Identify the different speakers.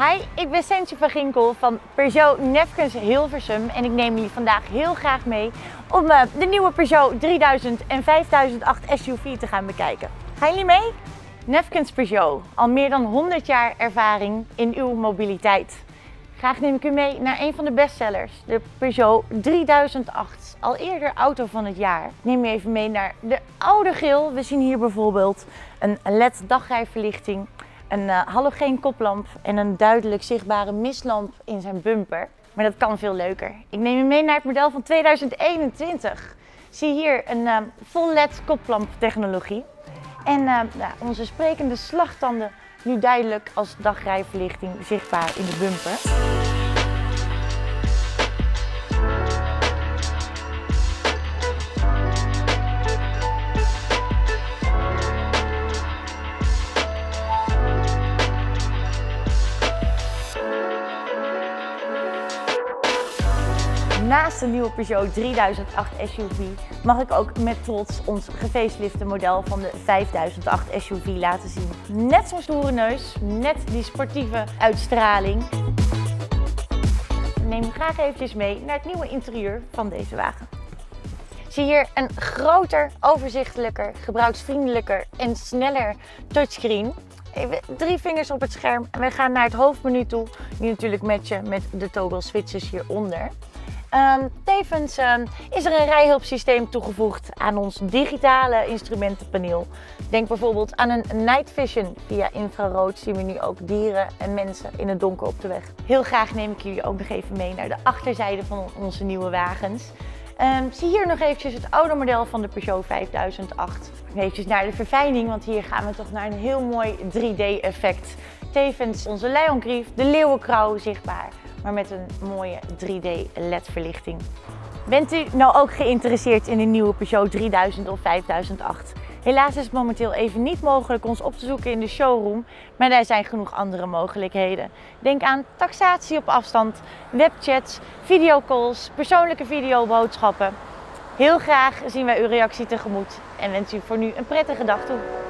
Speaker 1: Hi, ik ben Sentje van Ginkel van Peugeot Nefkens Hilversum en ik neem jullie vandaag heel graag mee om uh, de nieuwe Peugeot 3000 en 5008 SUV te gaan bekijken. Gaan jullie mee? Nefkens Peugeot, al meer dan 100 jaar ervaring in uw mobiliteit. Graag neem ik u mee naar een van de bestsellers, de Peugeot 3008. Al eerder auto van het jaar. Neem je even mee naar de oude grill. We zien hier bijvoorbeeld een LED dagrijverlichting, een uh, halogeen koplamp en een duidelijk zichtbare mistlamp in zijn bumper. Maar dat kan veel leuker. Ik neem je mee naar het model van 2021. Zie hier een uh, full LED koplamp technologie. En nou, onze sprekende slagtanden nu duidelijk als dagrijverlichting zichtbaar in de bumper. Naast de nieuwe Peugeot 3008 SUV mag ik ook met trots ons gefacelifte model van de 5008 SUV laten zien. Net zo'n stoere neus, net die sportieve uitstraling. Neem graag eventjes mee naar het nieuwe interieur van deze wagen. Zie hier een groter, overzichtelijker, gebruiksvriendelijker en sneller touchscreen. Even drie vingers op het scherm en we gaan naar het hoofdmenu toe. Die natuurlijk matchen met de toggle switches hieronder. Um, tevens um, is er een rijhulpsysteem toegevoegd aan ons digitale instrumentenpaneel. Denk bijvoorbeeld aan een night vision. Via infrarood zien we nu ook dieren en mensen in het donker op de weg. Heel graag neem ik jullie ook nog even mee naar de achterzijde van onze nieuwe wagens. Um, zie hier nog eventjes het oude model van de Peugeot 5008. Even naar de verfijning, want hier gaan we toch naar een heel mooi 3D effect. Tevens onze Leon Grief, de leeuwenkrauw zichtbaar maar met een mooie 3D LED verlichting. Bent u nou ook geïnteresseerd in de nieuwe Peugeot 3000 of 5008? Helaas is het momenteel even niet mogelijk ons op te zoeken in de showroom, maar er zijn genoeg andere mogelijkheden. Denk aan taxatie op afstand, webchats, videocalls, persoonlijke videoboodschappen. Heel graag zien wij uw reactie tegemoet en wens u voor nu een prettige dag toe.